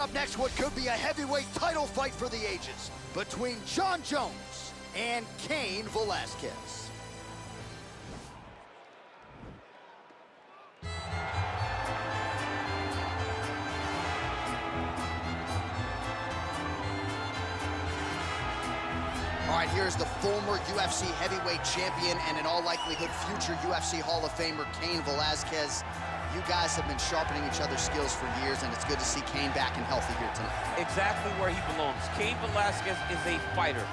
Up next, what could be a heavyweight title fight for the ages between Jon Jones and Cain Velasquez. All right, here's the former UFC heavyweight champion and in all likelihood future UFC Hall of Famer Cain Velasquez. You guys have been sharpening each other's skills for years, and it's good to see Cain back and healthy here tonight. Exactly where he belongs. Cain Velasquez is a fighter,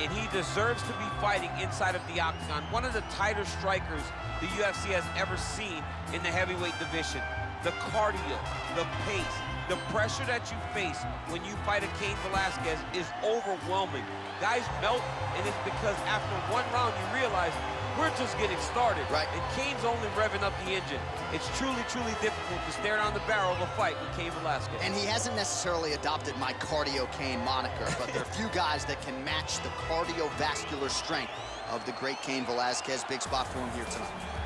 and he deserves to be fighting inside of the octagon. One of the tighter strikers the UFC has ever seen in the heavyweight division. The cardio, the pace, the pressure that you face when you fight a Cain Velasquez is overwhelming. Guys melt, and it's because after one round you realize we're just getting started. Right. And Cain's only revving up the engine. It's truly, truly difficult to stare down the barrel of a fight with Cain Velasquez. And he hasn't necessarily adopted my cardio Cain moniker, but there are a few guys that can match the cardiovascular strength of the great Cain Velasquez. Big spot for him here tonight.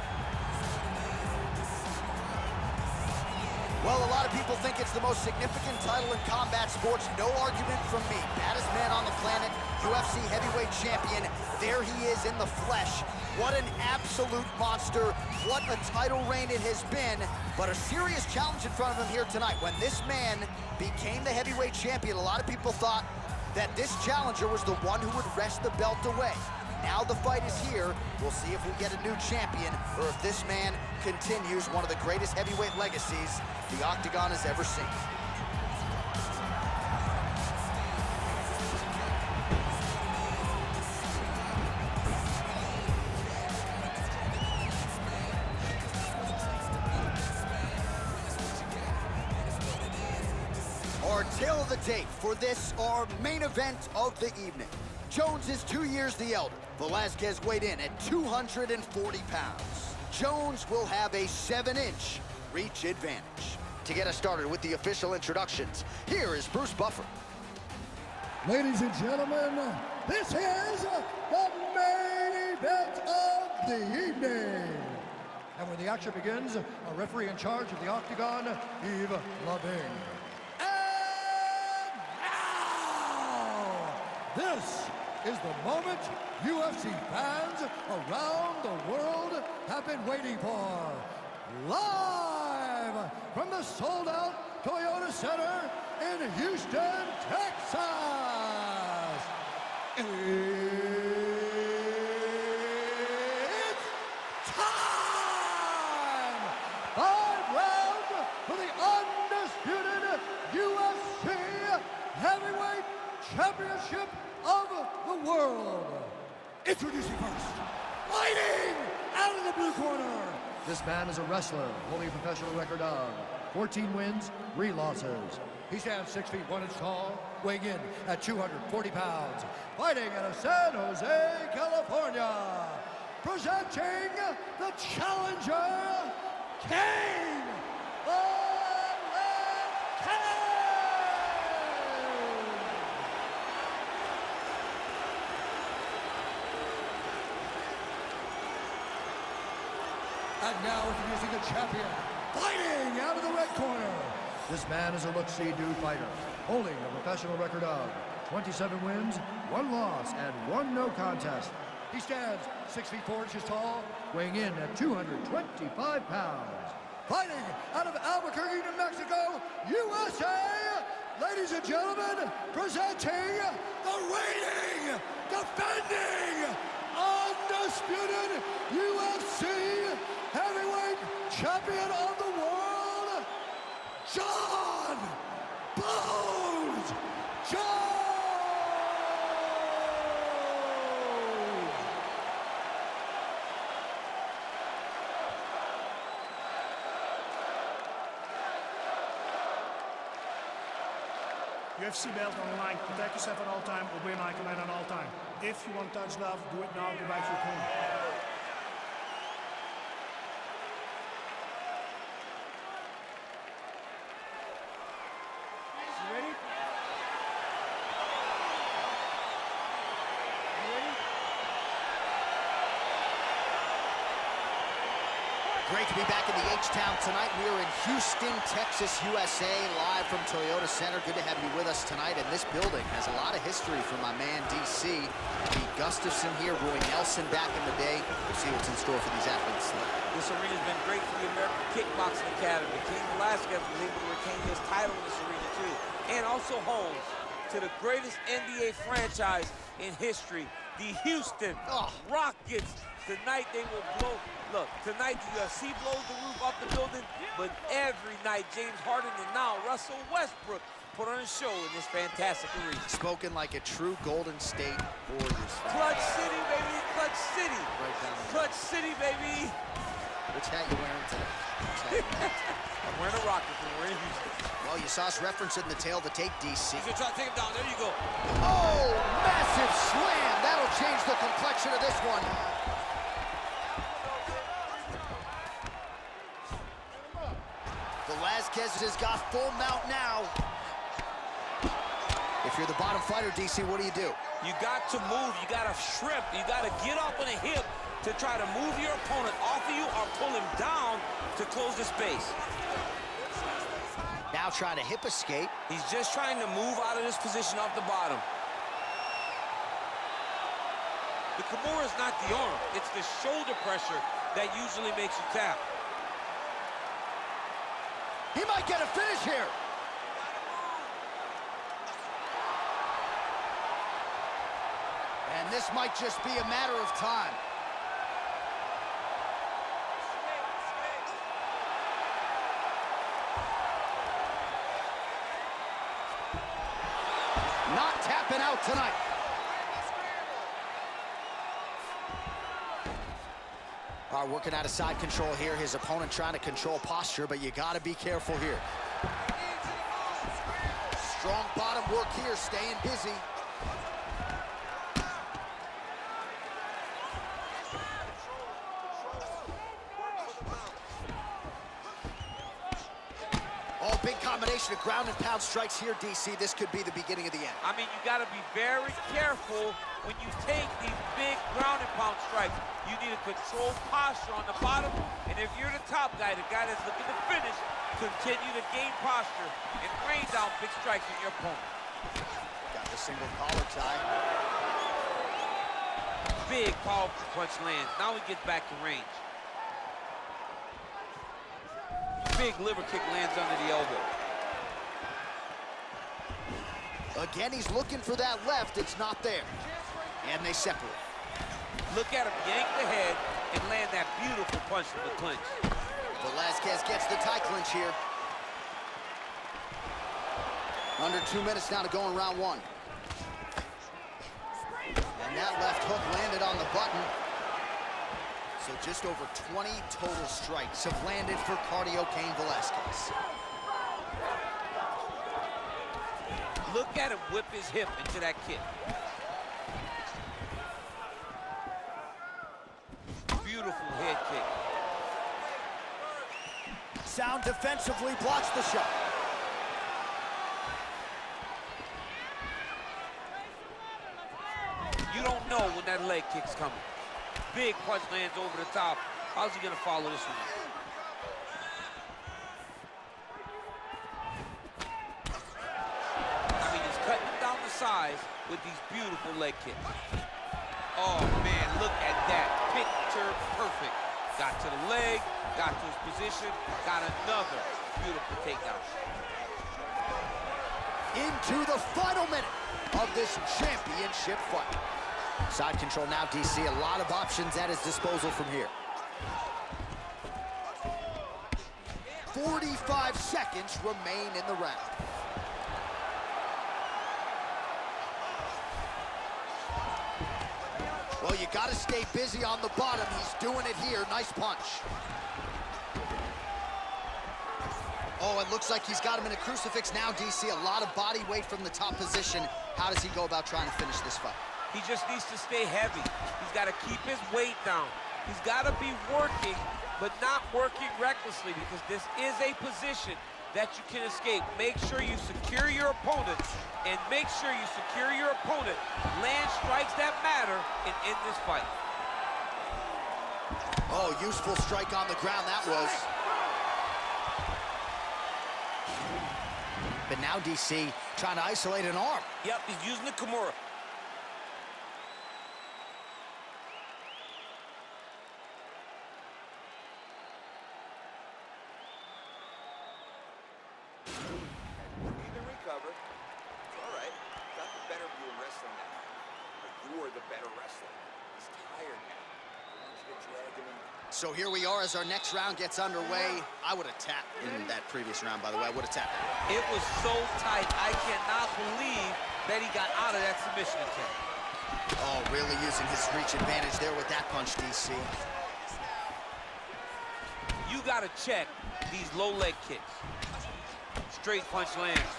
Well, a lot of people think it's the most significant title in combat sports. No argument from me. Baddest man on the planet, UFC heavyweight champion. There he is in the flesh. What an absolute monster. What a title reign it has been. But a serious challenge in front of him here tonight. When this man became the heavyweight champion, a lot of people thought that this challenger was the one who would wrest the belt away. Now the fight is here. We'll see if we get a new champion or if this man continues one of the greatest heavyweight legacies the Octagon has ever seen. Tale of the tape for this, our main event of the evening. Jones is two years the elder. Velasquez weighed in at 240 pounds. Jones will have a seven-inch reach advantage. To get us started with the official introductions, here is Bruce Buffer. Ladies and gentlemen, this is the main event of the evening. And when the action begins, a referee in charge of the Octagon, Yves Lavigne. And now, this is the moment UFC fans around the world have been waiting for. Live from the sold-out Toyota Center in Houston, Texas. It's time! Five rounds for the undisputed UFC Heavyweight Championship of the world. Introducing first, fighting out of the blue corner. This man is a wrestler, holding a professional record of 14 wins, 3 losses. He stands 6 feet 1 inch tall, weighing in at 240 pounds, fighting out of San Jose, California. Presenting the challenger, Cain Velasquez. And now introducing the champion, fighting out of the red corner. This man is a look-see-do fighter, holding a professional record of 27 wins, one loss, and one no contest. He stands 6 feet 4 inches tall, weighing in at 225 pounds. Fighting out of Albuquerque, New Mexico, USA, ladies and gentlemen, presenting the reigning, defending, undisputed UFC champion of the world, John Bones Jones! UFC belt on the line. Protect yourself at all time. Obey my command at all time. If you want touch love, do it now. Go back to your corner. Great to be back in the H-Town tonight. We are in Houston, Texas, USA, live from Toyota Center. Good to have you with us tonight. And this building has a lot of history for my man, DC. Pete Gustafsson here, Roy Nelson back in the day. We'll see what's in store for these athletes. This arena's been great for the American Kickboxing Academy. Cain Velasquez was able to retain his title in this arena, too. And also home to the greatest NBA franchise in history, the Houston oh. Rockets. Tonight they will blow Look, tonight the UFC blows the roof off the building, but every night James Harden and now Russell Westbrook put on a show in this fantastic arena. Spoken like a true Golden State Warriors. Clutch City, baby, Clutch City. Right down Clutch City, baby. Which hat you wearing today? I'm wearing a Rocket when we're in Houston. Well, you saw us referencing the tail to take DC. He's gonna try to take him down. There you go. Oh, massive slam. That'll change the complexion of this one. Velasquez has got full mount now. If you're the bottom fighter, DC, what do you do? You got to move. You got to shrimp. You got to get up on a hip to try to move your opponent off of you or pull him down to close the space. Now trying to hip escape. He's just trying to move out of this position off the bottom. The Kimura is not the arm. It's the shoulder pressure that usually makes you tap. He might get a finish here. And this might just be a matter of time. Working out of side control here. His opponent trying to control posture, but you got to be careful here. Strong bottom work here, staying busy. Oh, big combination of ground and pound strikes here, DC. This could be the beginning of the end. I mean, you got to be very careful when you take these big ground and pound strikes. You need a controlled posture on the bottom, and if you're the top guy, the guy that's looking to finish, continue to gain posture and rain down big strikes on your opponent. Got the single collar tie. Big, powerful punch lands. Now he gets back to range. Big liver kick lands under the elbow. Again, he's looking for that left. It's not there. And they separate. Look at him yank the head and land that beautiful punch from the clinch. Velasquez gets the tie clinch here. Under two minutes now to go in round one. And that left hook landed on the button. So just over 20 total strikes have landed for Cardio Cain Velasquez. Look at him whip his hip into that kick. Beautiful head kick. Sound defensively blocks the shot. You don't know when that leg kick's coming. Big punch lands over the top. How's he gonna follow this one? I mean, he's cutting down the size with these beautiful leg kicks. Oh, man, look at that. Picture perfect. Got to the leg, got to his position, got another beautiful takedown. Into the final minute of this championship fight. Side control now, DC. A lot of options at his disposal from here. 45 seconds remain in the round. Well, you got to stay busy on the bottom. He's doing it here. Nice punch. Oh, it looks like he's got him in a crucifix now, DC. A lot of body weight from the top position. How does he go about trying to finish this fight? He just needs to stay heavy. He's got to keep his weight down. He's got to be working, but not working recklessly because this is a position that you can escape. Make sure you secure your opponent and make sure you secure your opponent. Land strikes that matter and end this fight. Oh, useful strike on the ground that was. But now DC trying to isolate an arm. Yep, he's using the Kimura. Need to recover. It's all right. Got the better view in wrestling now. But you're the better wrestler. He's tired now. I want you to drag him in. So here we are as our next round gets underway. I would have tapped in that previous round, by the way. I would have tapped. It was so tight. I cannot believe that he got out of that submission attempt. Oh, really using his reach advantage there with that punch, DC. You got to check these low leg kicks. Straight punch lands.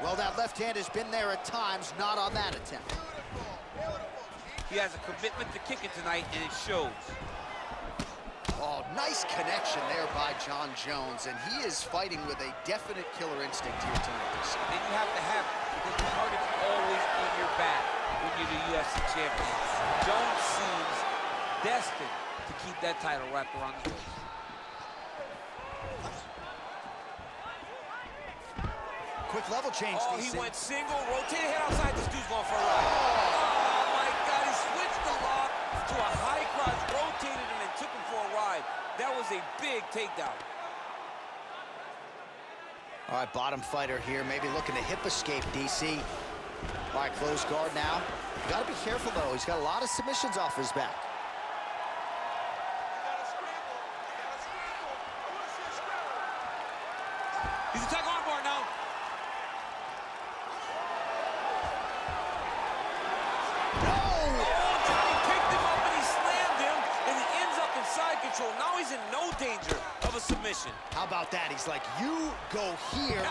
Well, that left hand has been there at times, not on that attempt. He has a commitment to kicking tonight, and it shows. Oh, nice connection there by John Jones, and he is fighting with a definite killer instinct here tonight. And you have to have it, because the target's always on your back when you're the UFC champion. Jones seems destined to keep that title wrapped around his waist. Quick level change, Oh, he went single, rotated head outside. This dude's going for a ride. Oh, my God, he switched the lock to a high crotch, rotated him, and took him for a ride. That was a big takedown. All right, bottom fighter here, maybe looking to hip escape, DC. All right, close guard now. Gotta be careful, though. He's got a lot of submissions off his back. He's attacking armbar now. Oh, Johnny picked him up and he slammed him, and he ends up in side control. Now he's in no danger of a submission. How about that? He's like, you go here,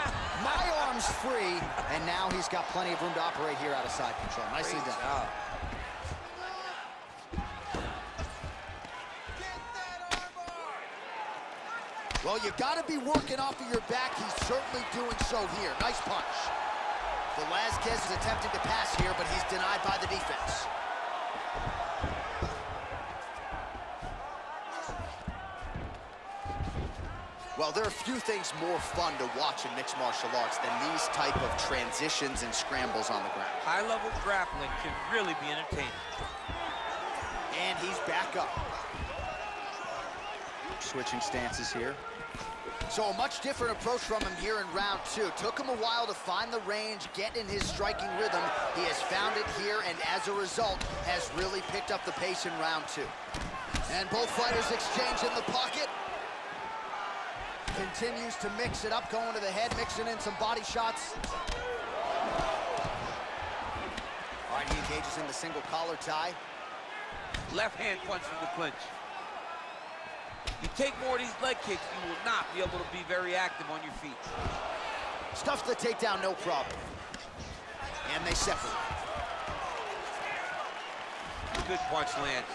arm's free, and now he's got plenty of room to operate here out of side control. Nicely Great done. job. Well, you've gotta be working off of your back. He's certainly doing so here. Nice punch. Velasquez is attempting to pass here, but he's denied by the defense. Well, there are a few things more fun to watch in mixed martial arts than these type of transitions and scrambles on the ground. High-level grappling can really be entertaining. And he's back up. Switching stances here. So a much different approach from him here in round two. Took him a while to find the range, get in his striking rhythm. He has found it here, and as a result, has really picked up the pace in round two. And both fighters exchange in the pocket. Continues to mix it up, going to the head, mixing in some body shots. All right, he engages in the single collar tie. Left hand punch from the clinch. You take more of these leg kicks, you will not be able to be very active on your feet. Stuffs the takedown, no problem. And they separate. Good punch lands.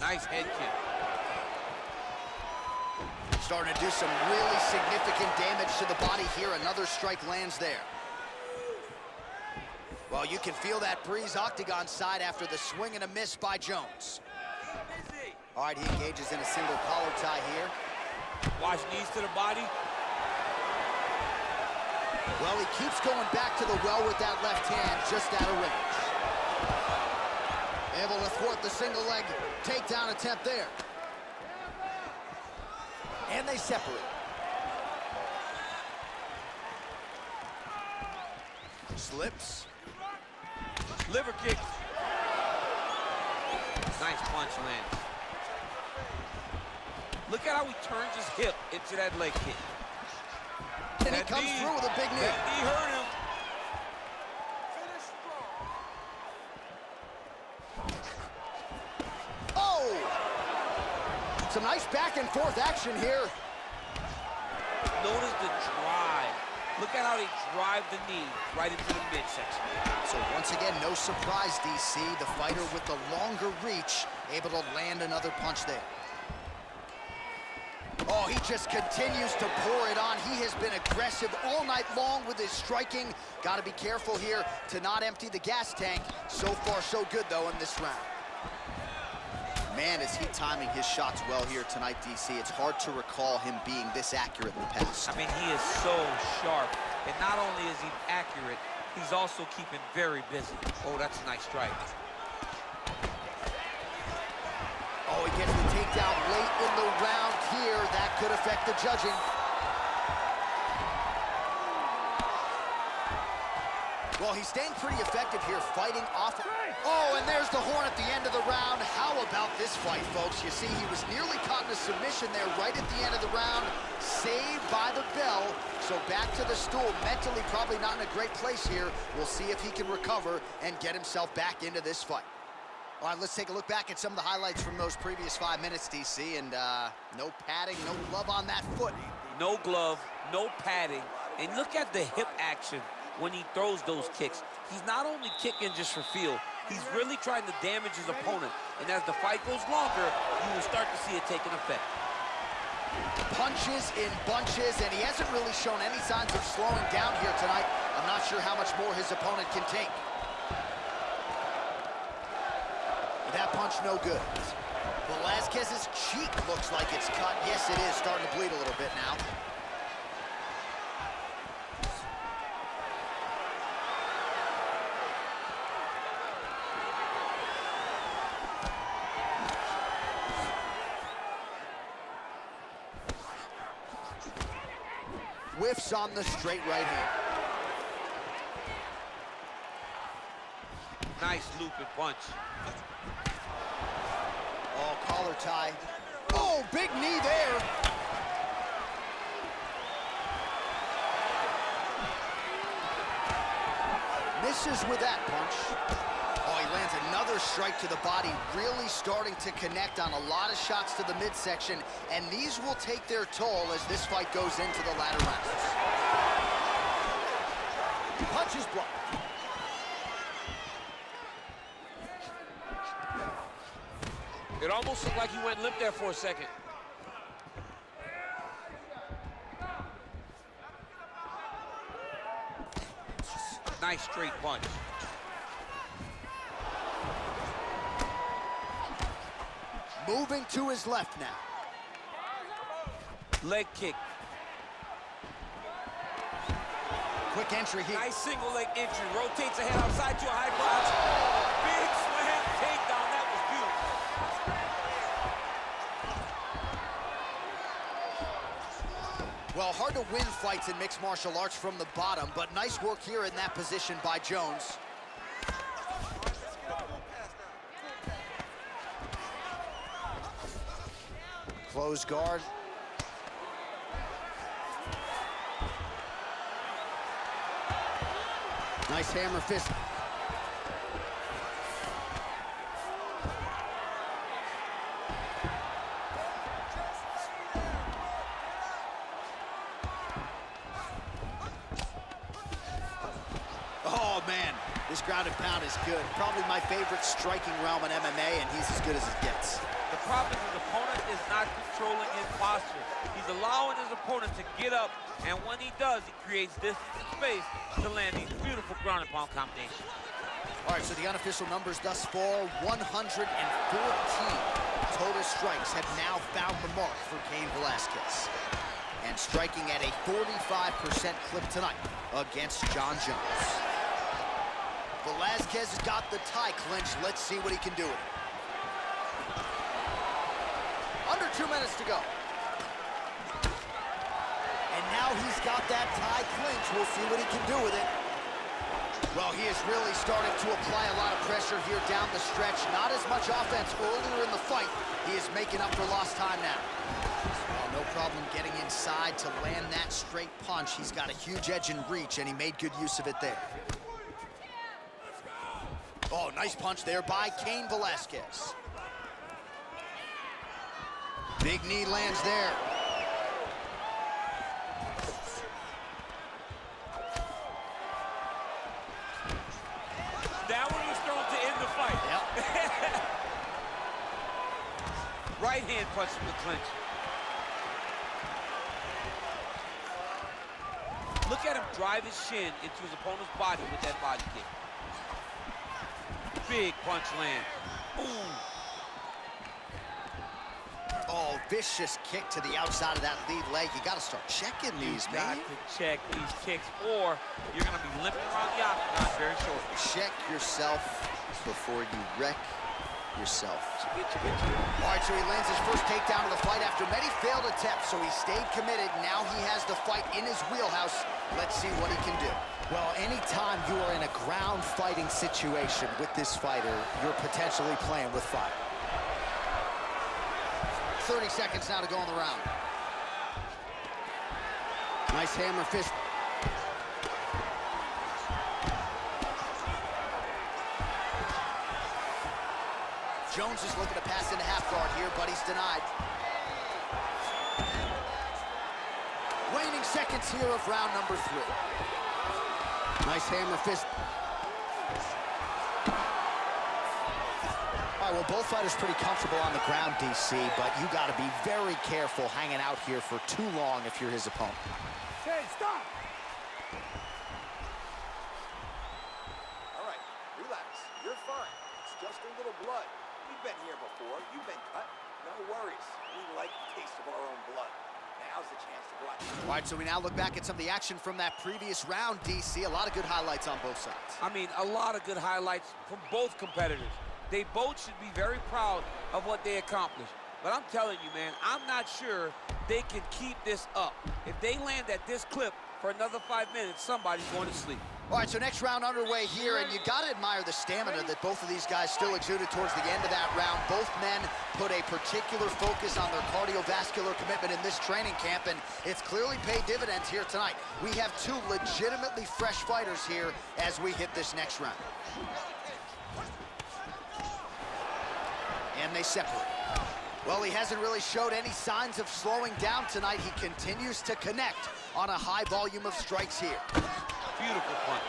Nice head kick. Starting to do some really significant damage to the body here. Another strike lands there. Well, you can feel that breeze octagon side after the swing and a miss by Jones. All right, he engages in a single collar tie here. Watch knees to the body. Well, he keeps going back to the well with that left hand, just out of range. Able to thwart the single leg takedown attempt there. And they separate. Slips. Liver kick. Nice punch lands. Look at how he turns his hip into that leg kick. And he comes knee- through with a big knee. That knee hurt him. Oh! Some nice back and forth action here. Notice the drive. Look at how they drive the knee right into the midsection. So once again, no surprise, DC. The fighter with the longer reach, able to land another punch there. Oh, he just continues to pour it on. He has been aggressive all night long with his striking. Got to be careful here to not empty the gas tank. So far, so good, though, in this round. Man, is he timing his shots well here tonight, DC. It's hard to recall him being this accurate in the past. I mean, he is so sharp. And not only is he accurate, he's also keeping very busy. Oh, that's a nice strike. Oh, he gets the takedown late in the round here. That could affect the judging. Well, he's staying pretty effective here, fighting off. Oh, and there's the horn at the end of the round. How about this fight, folks? You see, he was nearly caught in a submission there right at the end of the round. Saved by the bell. So back to the stool. Mentally, probably not in a great place here. We'll see if he can recover and get himself back into this fight. All right, let's take a look back at some of the highlights from those previous five minutes, DC. And uh, no padding, no glove on that foot. No glove, no padding. And look at the hip action when he throws those kicks. He's not only kicking just for feel, he's really trying to damage his opponent. And as the fight goes longer, you will start to see it taking effect. Punches in bunches, and he hasn't really shown any signs of slowing down here tonight. I'm not sure how much more his opponent can take. That punch no good. Velasquez's cheek looks like it's cut. Yes, it is starting to bleed a little bit now. The straight right hand. Nice looping punch. Oh, collar tie. Oh, big knee there. Misses with that punch. Oh, he lands another strike to the body, really starting to connect on a lot of shots to the midsection, and these will take their toll as this fight goes into the latter rounds. Punch is blocked. It almost looked like he went limp there for a second. Nice straight punch. Moving to his left now. Leg kick. Quick entry here. Nice single leg entry. Rotates ahead outside to a high box. Big slam takedown. That was beautiful. Well, hard to win fights in mixed martial arts from the bottom, but nice work here in that position by Jones. Close guard. Nice hammer fist. Oh, man. This grounded pound is good. Probably my favorite striking realm in MMA, and he's as good as it gets. The problem is his opponent is not controlling his posture. He's allowing his opponent to get up, and when he does, he creates distance and space to land these beautiful ground and pound combinations. All right, so the unofficial numbers thus far, 114 total strikes have now found the mark for Cain Velasquez. And striking at a 45% clip tonight against John Jones. Velasquez has got the tie clinch. Let's see what he can do with it. Under two minutes to go. Now he's got that tie clinch. We'll see what he can do with it. Well, he is really starting to apply a lot of pressure here down the stretch. Not as much offense earlier in the fight. He is making up for lost time now. Well, no problem getting inside to land that straight punch. He's got a huge edge in reach, and he made good use of it there. Oh, nice punch there by Cain Velasquez. Big knee lands there. puts in the clinch. Look at him drive his shin into his opponent's body with that body kick. Big punch land. Boom. Oh, vicious kick to the outside of that lead leg. You got to start checking these, you man. got to check these kicks, or you're going to be limping around the octagon very shortly. Check yourself before you wreck yourself. All right, so he lands his first takedown of the fight after many failed attempts, so he stayed committed. Now he has the fight in his wheelhouse. Let's see what he can do. Well, anytime you are in a ground fighting situation with this fighter, you're potentially playing with fire. 30 seconds now to go on the round. Nice hammer fist. Jones is looking to pass into half guard here, but he's denied. Waning seconds here of round number three. Nice hammer fist. All right, well, both fighters pretty comfortable on the ground, DC, but you got to be very careful hanging out here for too long if you're his opponent. Hey, stop! All right, relax. You're fine. It's just a little blood. We've been here before. You've been cut. No worries. We like the taste of our own blood. Now's the chance to go out. All right, so we now look back at some of the action from that previous round, DC. A lot of good highlights on both sides. I mean, a lot of good highlights from both competitors. They both should be very proud of what they accomplished. But I'm telling you, man, I'm not sure they can keep this up. If they land at this clip for another five minutes, somebody's going to sleep. All right, so next round underway here, and you got to admire the stamina that both of these guys still exuded towards the end of that round. Both men put a particular focus on their cardiovascular commitment in this training camp, and it's clearly paid dividends here tonight. We have two legitimately fresh fighters here as we hit this next round. And they separate. Well, he hasn't really showed any signs of slowing down tonight. He continues to connect on a high volume of strikes here. Beautiful punch.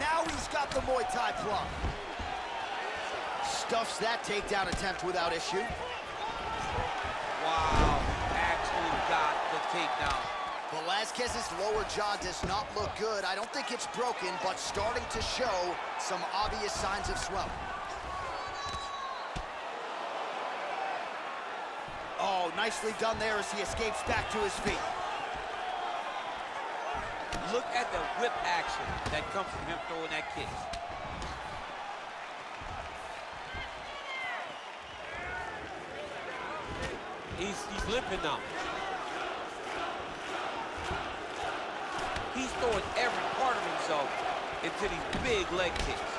Now he's got the Muay Thai plum. Stuffs that takedown attempt without issue. Wow, actually got the takedown. Velasquez's lower jaw does not look good. I don't think it's broken, but starting to show some obvious signs of swelling. Oh, nicely done there as he escapes back to his feet. Look at the whip action that comes from him throwing that kick. He's, he's limping now. He's throwing every part of himself into these big leg kicks.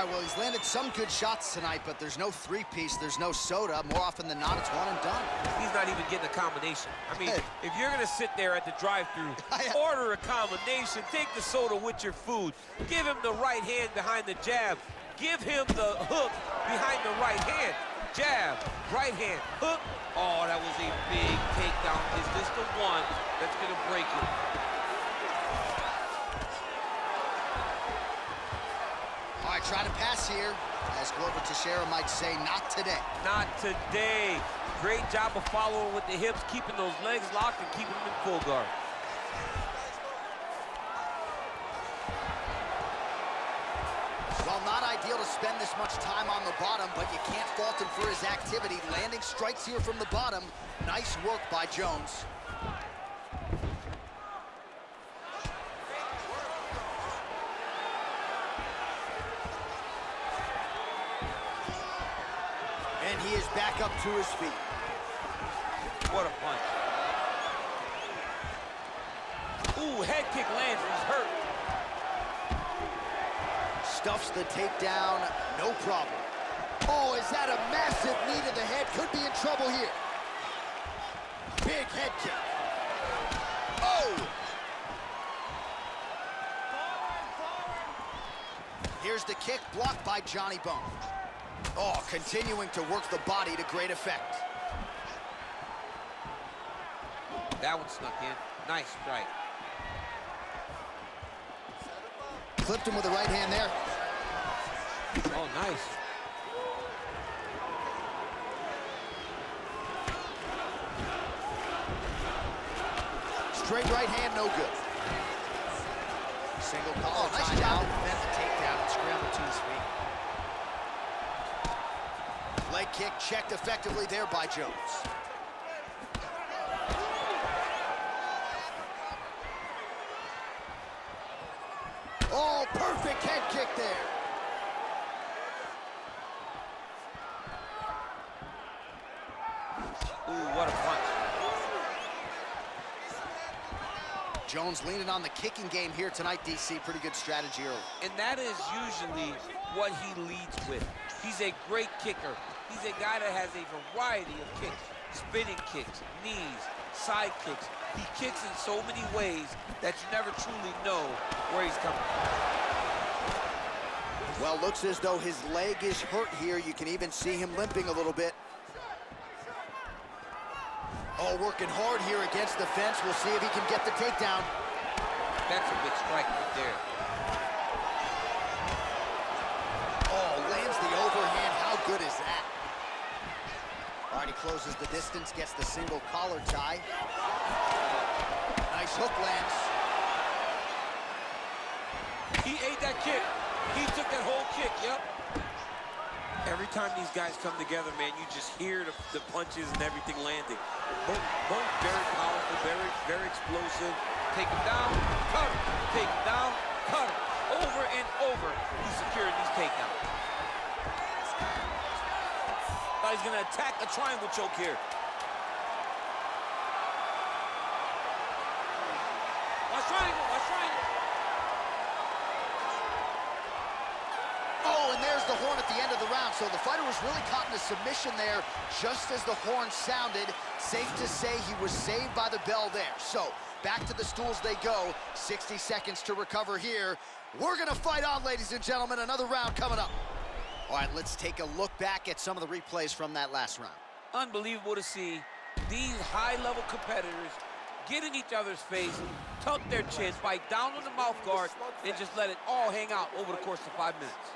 Right, well, he's landed some good shots tonight, but there's no three-piece, there's no soda. More often than not, it's one and done. He's not even getting a combination. I mean, Hey. if you're gonna sit there at the drive-through, order a combination, take the soda with your food, give him the right hand behind the jab, give him the hook behind the right hand, jab, right hand, hook. Oh, that was a big takedown. Is this the one that's gonna break him? Trying to pass here. As Glover Teixeira might say, not today. Not today. Great job of following with the hips, keeping those legs locked and keeping them in full guard. Well, not ideal to spend this much time on the bottom, but you can't fault him for his activity. Landing strikes here from the bottom. Nice work by Jones. He is back up to his feet. What a punch. Ooh, head kick lands, he's hurt. Stuffs the takedown, no problem. Oh, is that a massive knee to the head? Could be in trouble here. Big head kick. Oh! Here's the kick blocked by Johnny Bone. Oh, continuing to work the body to great effect. That one snuck in. Nice strike. Clipped him with the right hand there. Oh, nice. Straight right hand, no good. Single collar Oh, nice job defend the takedown and scramble to his feet. Leg kick checked effectively there by Jones. Oh, perfect head kick there. Ooh, what a punch. Jones leaning on the kicking game here tonight, DC. Pretty good strategy early. And that is usually what he leads with. He's a great kicker. He's a guy that has a variety of kicks. Spinning kicks, knees, side kicks. He kicks in so many ways that you never truly know where he's coming from. Well, looks as though his leg is hurt here. You can even see him limping a little bit. Oh, working hard here against the fence. We'll see if he can get the takedown. That's a big strike right there. Oh, lands the overhand. How good is that? All right, he closes the distance, gets the single collar tie. Nice hook lands. He ate that kick. He took that whole kick, yep. Every time these guys come together, man, you just hear the, the punches and everything landing. Both, both very powerful, very, very explosive. Take him down, cut him. Take him down, cut him. Over and over, he's securing these takedowns. He's gonna attack a triangle choke here. Watch triangle, watch triangle. Oh, and there's the horn at the end of the round. So the fighter was really caught in a submission there just as the horn sounded. Safe to say he was saved by the bell there. So back to the stools they go. 60 seconds to recover here. We're going to fight on, ladies and gentlemen. Another round coming up. All right, let's take a look back at some of the replays from that last round. unbelievable to see these high-level competitors get in each other's face, tuck their chins, bite down on the mouth guard, and just let it all hang out over the course of five minutes.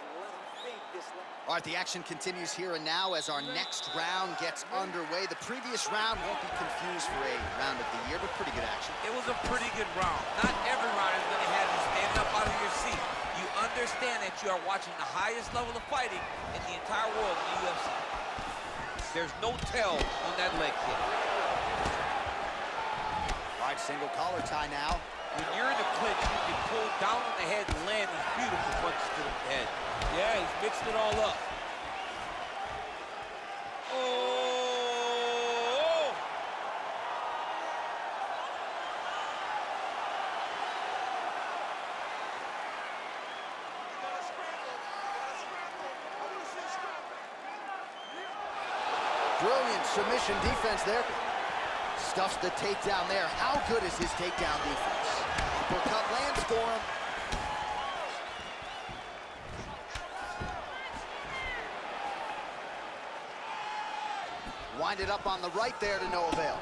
All right, the action continues here and now as our next round gets underway. The previous round won't be confused for a round of the year, but pretty good action. It was a pretty good round. Not every round is going to have you standing up out of your seat. You understand that you are watching the highest level of fighting in the entire world in the UFC. There's no tell on that leg kick. All right, single collar tie now. When you're in the clinch, you can pull down on the head and land these beautiful punches to the head. Yeah, he's mixed it all up. Oh! Brilliant submission defense there. Stuffs the takedown there. How good is his takedown defense? Uppercut lands for him. Winded up on the right there to no avail.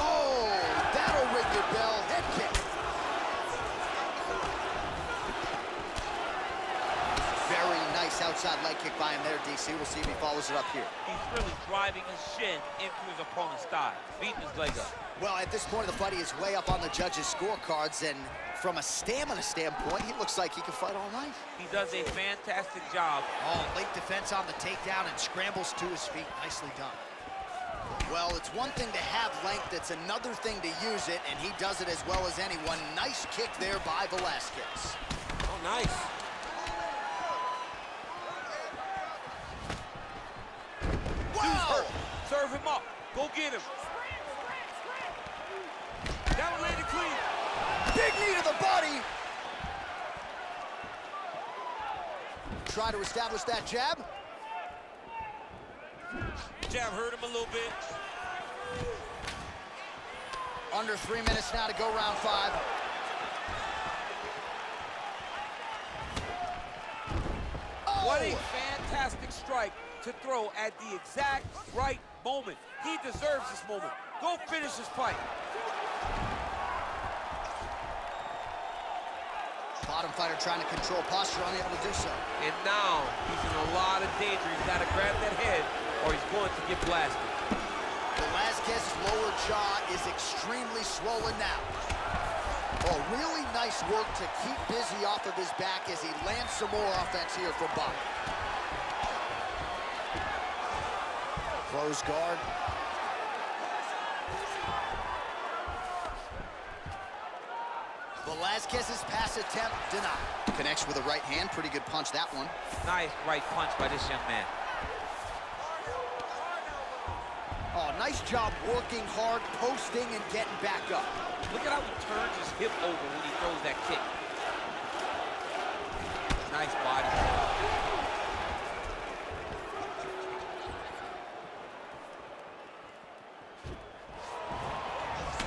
Oh, that'll ring your bell. Head kick. Very nice outside leg kick by him there, DC. We'll see if he follows it up here. He's really driving his shin into his opponent's thigh, beating his leg up. Well, at this point of the fight, he is way up on the judges' scorecards, and from a stamina standpoint, he looks like he can fight all night. He does a fantastic job. Oh, late defense on the takedown and scrambles to his feet. Nicely done. Well, it's one thing to have length, it's another thing to use it, and he does it as well as anyone. Nice kick there by Velasquez. Oh, nice. Dude's Wow! hurt. Serve him up. Go get him. That one landed clean. Big knee to the body. Try to establish that jab. Jab hurt him a little bit. Under three minutes now to go round five. What Oh! a fantastic strike to throw at the exact right moment. He deserves this moment. Go finish this fight. Bottom fighter trying to control posture, unable to do so. And now he's in a lot of danger. He's got to grab that head or he's going to get blasted. Velasquez's lower jaw is extremely swollen now. Oh, really nice work to keep busy off of his back as he lands some more offense here from Bob. Close guard. Velasquez's pass attempt denied. Connects with a right hand. Pretty good punch, that one. Nice right punch by this young man. Oh, nice job working hard, posting, and getting back up. Look at how he turns his hip over when he throws that kick. Nice body.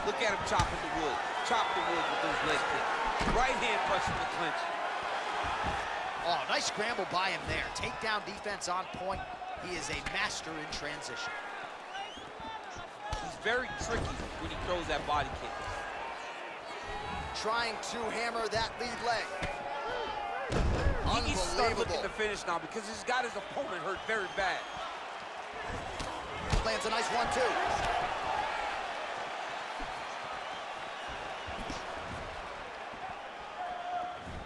Look at him chopping the wood. Chop the wood with those leg kicks. Hand the clinch. Oh, nice scramble by him there. Takedown defense on point. He is a master in transition. He's very tricky when he throws that body kick. Trying to hammer that lead leg. He needs to start looking to finish now because he's got his opponent hurt very bad. Lands a nice one, too.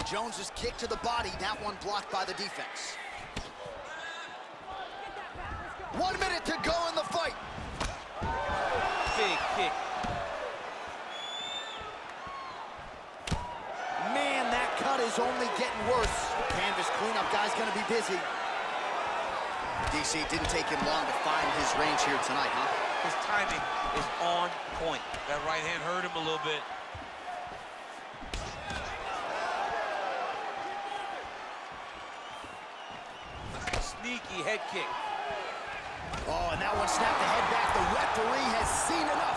Jones's kick to the body, that one blocked by the defense. One minute to go in the fight. Big kick. Man, that cut is only getting worse. Canvas cleanup guy's gonna be busy. DC didn't take him long to find his range here tonight, huh? His timing is on point. That right hand hurt him a little bit. Head kick. Oh, and that one snapped the head back. The referee has seen enough.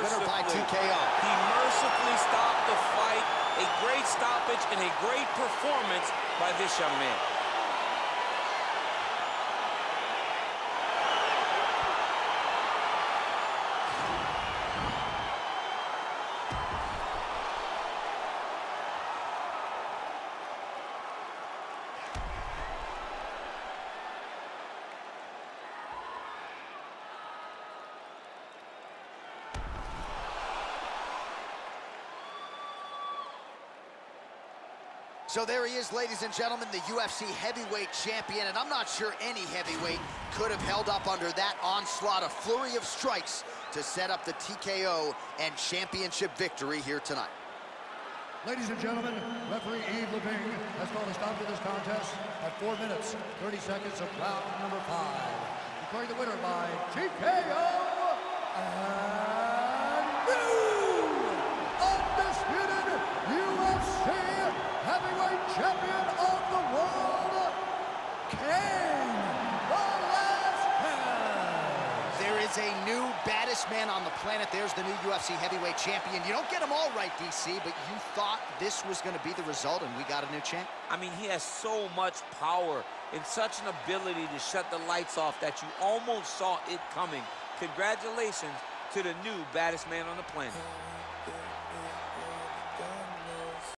Winner by TKO. He mercifully stopped the fight. A great stoppage and a great performance by this young man. So there he is, ladies and gentlemen, the UFC heavyweight champion, and I'm not sure any heavyweight could have held up under that onslaught, a flurry of strikes to set up the TKO and championship victory here tonight. Ladies and gentlemen, referee Yves Lavigne has called a stop to this contest at 4 minutes, 30 seconds of round number 5. Declaring the winner by TKO champion of the world, Cain Velasquez. There is a new baddest man on the planet. There's the new UFC heavyweight champion. You don't get them all right, DC, but you thought this was going to be the result, and we got a new champ. I mean, he has so much power and such an ability to shut the lights off that you almost saw it coming. Congratulations to the new baddest man on the planet.